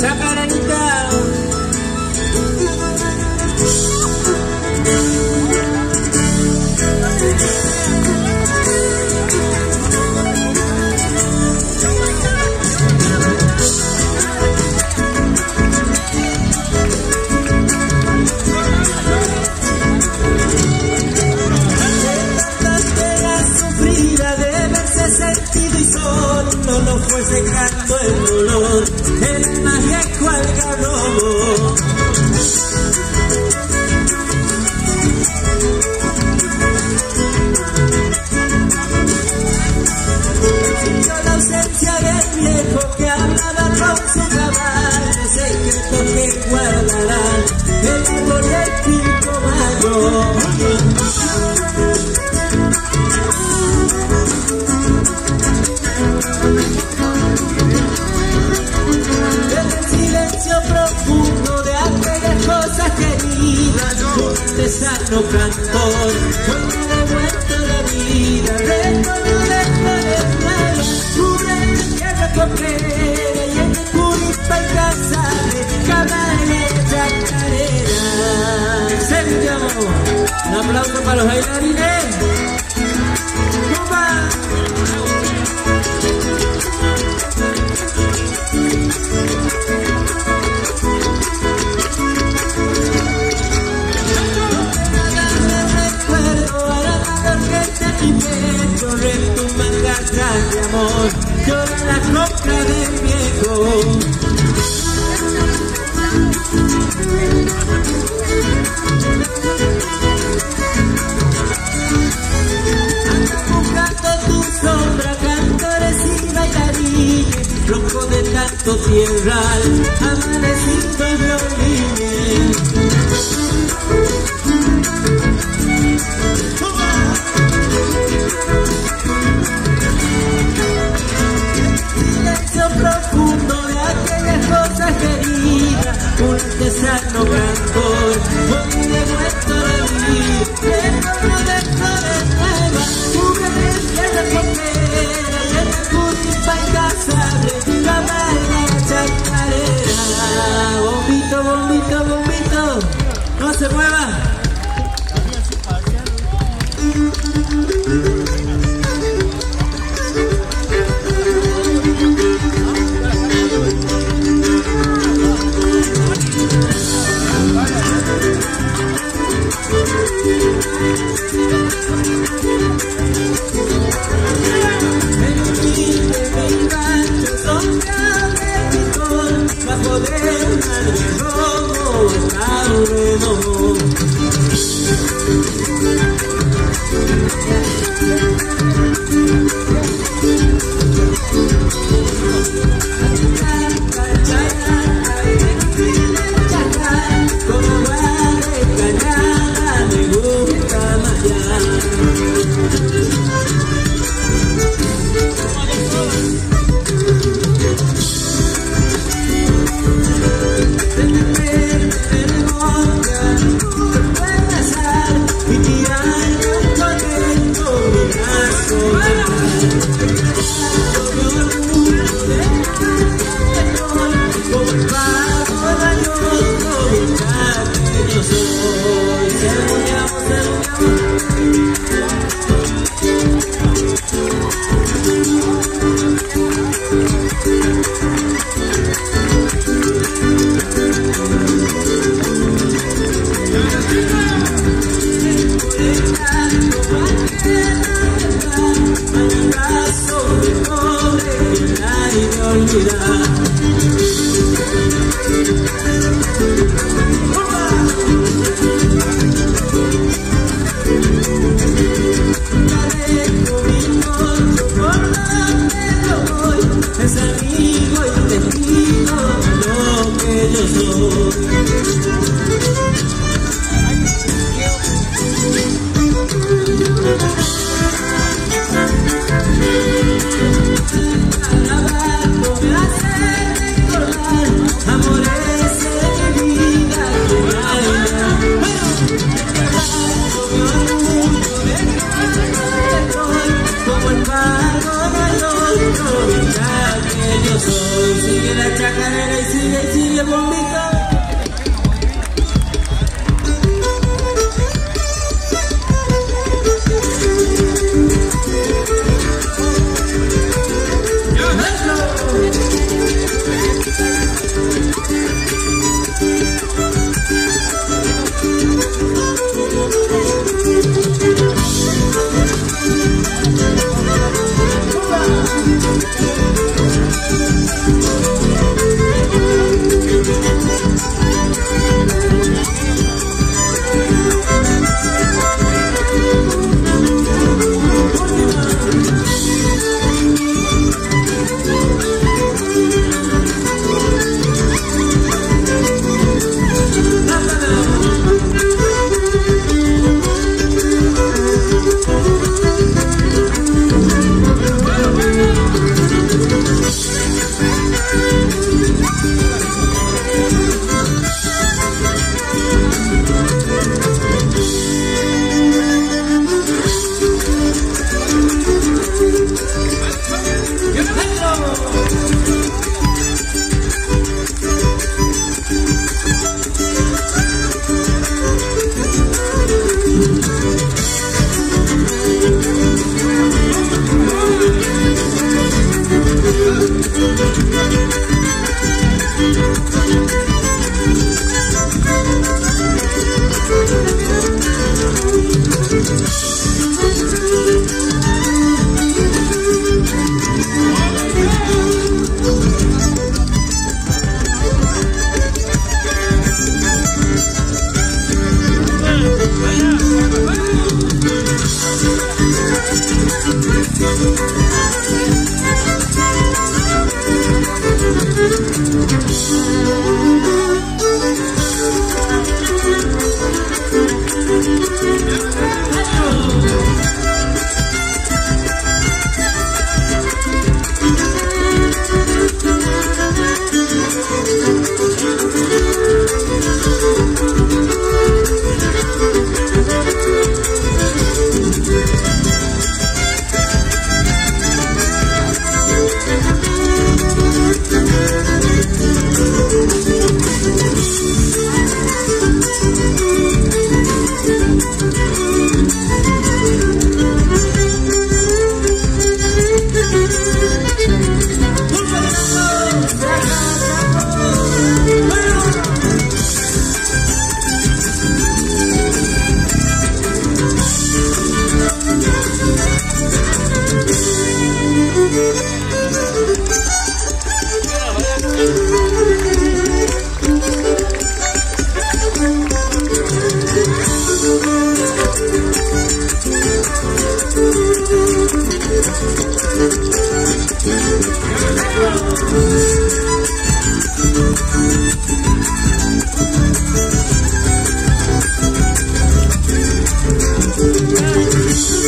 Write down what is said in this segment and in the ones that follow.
Chacaranita. Secando el dolor, el viejo sano cantor, cuando de vuelta la vida, recorre mar, cubre la tierra coquera y en curipa y casale, caballo chacarera. Sergio, un aplauso para los bailarines. De amor, llora la coca del viejo. Buscando tu sombra, cantores y bailarines, loco de tanto tierral, amanecido artesano cantor, hoy de vuelta la vida, retorno de flores nuevas, cubre de frontera, Curipa y Casable, la baila chacarera. Bombito, bombito, bombito, no se mueva. Fuerte el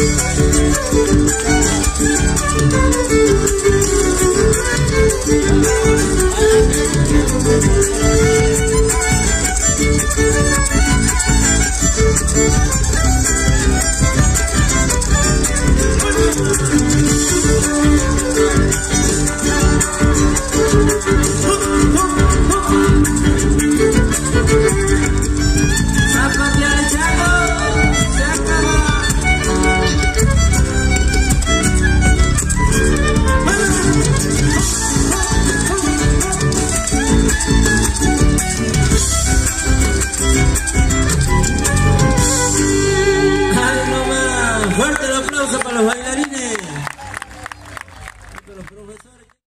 Aplauso para